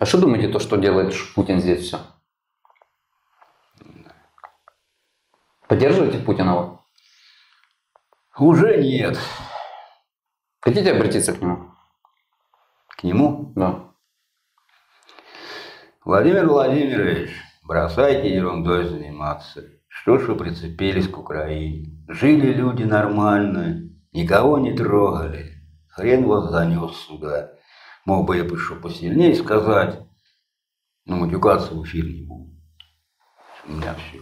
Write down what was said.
А что думаете, то, что делает Путин здесь все? Поддерживаете Путина? вот? Уже нет. Хотите обратиться к нему? К нему? Да. Владимир Владимирович, бросайте ерундой заниматься. Что ж вы прицепились к Украине? Жили люди нормально, никого не трогали. Хрен вас занес сюда. Мог бы я бы еще посильнее сказать, но матюкаться в эфир не буду. У меня все.